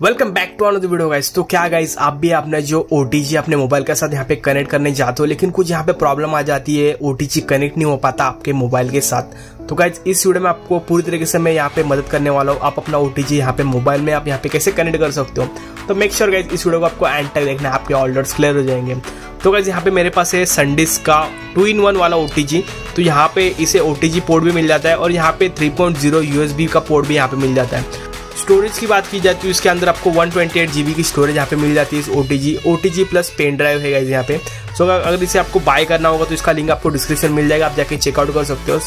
Welcome back to another video guys तो क्या guys आप भी अपना जो ओटीजी अपने मोबाइल के साथ यहाँ पे कनेक्ट करने जाते हो, लेकिन कुछ यहाँ पे प्रॉब्लम आ जाती है ओटीजी कनेक्ट नहीं हो पाता आपके मोबाइल के साथ। तो गाइज़ इस वीडियो में आपको पूरी तरीके से मैं यहाँ पे मदद करने वाला हूँ। आप अपना ओ टी यहाँ पे मोबाइल में आप यहाँ पे कैसे कनेक्ट कर सकते हो? तो मेक श्योर गाइज़ इस वीडियो को आपको एंड तक देखना आपके ऑर्डर्स क्लियर हो जाएँगे। तो गाइज़ यहाँ पे मेरे पास है संडिस का टू इन वन वाला ओटीजी तो यहाँ पे इसे ओ पोर्ट भी मिल जाता है और यहाँ पे 3.0 यूएसबी का पोर्ट भी यहाँ पे मिल जाता है। स्टोरेज की बात की जाए तो इसके अंदर आपको one twenty eight G B की स्टोरेज यहाँ पे मिल जाती है O T O T plus pen drive है यहाँ पे। सो so, अगर इसे आपको बाय करना होगा तो इसका लिंक आपको डिस्क्रिप्शन मिल जाएगा आप जाके चेकआउट कर सकते हो।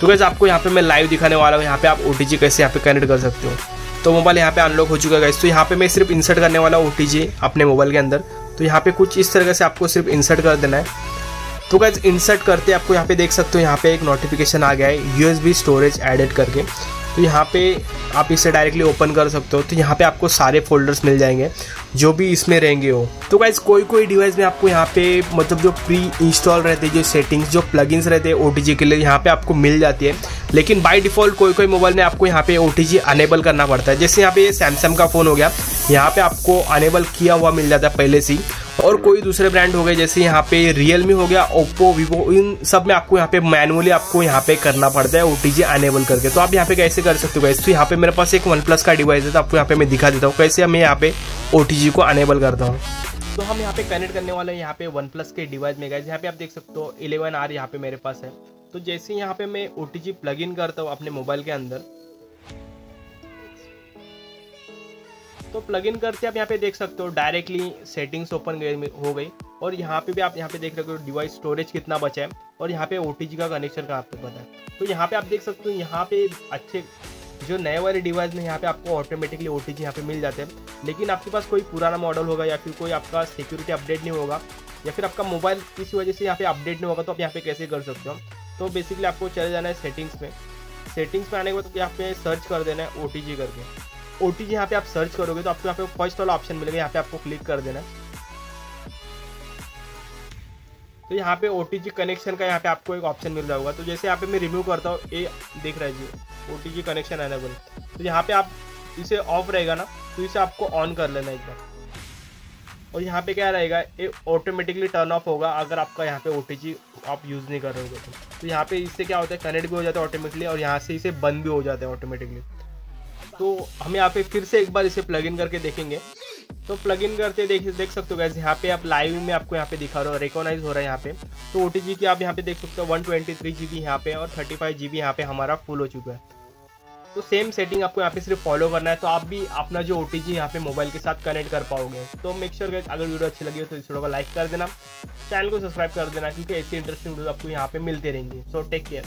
तो कैसे आपको यहाँ पे मैं लाइव दिखाने वाला हूँ यहाँ पे आप ओ टी जी कैसे यहाँ पे कनेक्ट कर सकते हो। तो मोबाइल यहाँ पे अनलॉक हो चुका है तो यहाँ पे मैं सिर्फ़ इंसर्ट करने वाला ओ टी जी अपने मोबाइल के अंदर। तो यहाँ पे कुछ इस तरह से आपको सिर्फ़ इंसर्ट कर देना है। तो गैस इंसर्ट करते आपको यहाँ पे देख सकते हो यहाँ पे एक नोटिफिकेशन आ गया है यूएसबी स्टोरेज एडेड करके। तो यहाँ पे आप इसे डायरेक्टली ओपन कर सकते हो। तो यहाँ पे आपको सारे फोल्डर्स मिल जाएँगे, जो भी इसमें रहेंगे हो तो गाइज़ कोई कोई डिवाइस में आपको यहाँ पे मतलब जो प्री इंस्टॉल रहते हैं जो सेटिंग्स जो प्लगइन्स रहते हैं ओटीजी के लिए यहाँ पे आपको मिल जाती है। लेकिन बाय डिफ़ॉल्ट कोई कोई मोबाइल में आपको यहाँ पे ओ अनेबल करना पड़ता है। जैसे यहाँ पे सैमसंग का फ़ोन हो गया, यहाँ पे आपको अनेबल किया हुआ मिल जाता है पहले से और कोई दूसरे ब्रांड हो गए जैसे यहाँ पे रियलमी हो गया ओप्पो वीवो इन सब में आपको यहाँ पे मैनुअली आपको यहाँ पे करना पड़ता है ओ टी अनेबल करके तो आप यहाँ पे कैसे कर सकते हो तो यहाँ पे मेरे पास एक वन प्लस का डिवाइस है तो आपको यहाँ पे मैं दिखा देता हूँ कैसे मैं यहाँ पे ओटीजी को अनेबल करता हूँ तो हम यहाँ पे कनेक्ट करने वाले हैं यहाँ पे वन प्लस के डिवाइस में गए यहाँ पे आप देख सकते हो इलेवन आर यहाँ पे मेरे पास है तो जैसे यहाँ पे मैं ओ टी प्लग इन करता हूँ अपने मोबाइल के अंदर तो प्लग इन करके आप यहाँ पे देख सकते हो डायरेक्टली सेटिंग्स ओपन हो गई और यहाँ पे भी आप यहाँ पे देख रहे हो डिवाइस स्टोरेज कितना बचा है और यहाँ पे ओटीजी का कनेक्शन का आपको पता है तो यहाँ पे आप देख सकते हो यहाँ पे अच्छे जो नए वाले डिवाइस में यहाँ पे आपको ऑटोमेटिकली ओ टी यहाँ पे मिल जाते हैं लेकिन आपके पास कोई पुराना मॉडल होगा या फिर कोई आपका सिक्योरिटी अपडेट नहीं होगा या फिर आपका मोबाइल किसी वजह से यहाँ पे अपडेट नहीं होगा तो आप यहाँ पे कैसे कर सकते हो तो बेसिकली आपको चले जाना है सेटिंग्स में सेटिंग्स में आने के बाद यहाँ पे सर्च कर देना है ओटीजी करके ओ टी यहाँ पे आप सर्च करोगे तो आपको यहाँ पे फ़र्स्ट वाला ऑप्शन मिलेगा यहाँ पे आपको क्लिक कर देना तो यहाँ पे ओ कनेक्शन का यहाँ पे आपको एक ऑप्शन मिल रहा होगा तो जैसे यहाँ पे मैं रिमूव करता हूँ ये देख रहा है जी ओ कनेक्शन एनेबल तो यहाँ पे आप इसे ऑफ़ रहेगा ना तो इसे आपको ऑन कर लेना एक बार और यहाँ पे क्या रहेगा ये ऑटोमेटिकली टर्न ऑफ़ होगा अगर आपका यहाँ पे ओ आप यूज़ नहीं कर रहे हो तो, तो यहाँ पे इससे क्या होता है कनेक्ट भी हो जाता है ऑटोमेटिकली और यहाँ से इसे बंद भी हो जाता है ऑटोमेटिकली तो हम यहाँ पे फिर से एक बार इसे प्लग इन करके देखेंगे। तो प्लग इन करते देख देख सकते हो गैस यहाँ पे आप लाइव में आपको यहाँ पे दिखा रहा हो रिकॉनाइज हो रहा है यहाँ पे। तो ओ टी की आप यहाँ पे देख सकते हो one twenty three G B यहाँ पे और थर्टी फाइव जी बी यहाँ पे हमारा फुल हो चुका है। तो सेम सेटिंग आपको यहाँ पे सिर्फ़ फॉलो करना है तो आप भी अपना जो ओ टी जी यहाँ पे मोबाइल के साथ कनेक्ट कर पाओगे। तो मेक श्योर गैस अगर वीडियो अच्छी लगी हो तो इस वीडियो को लाइक कर देना चैनल को सब्सक्राइब कर देना, क्योंकि ऐसी इंटरेस्टिंग वीडियो आपको यहाँ पे मिलते रहेंगे। So take care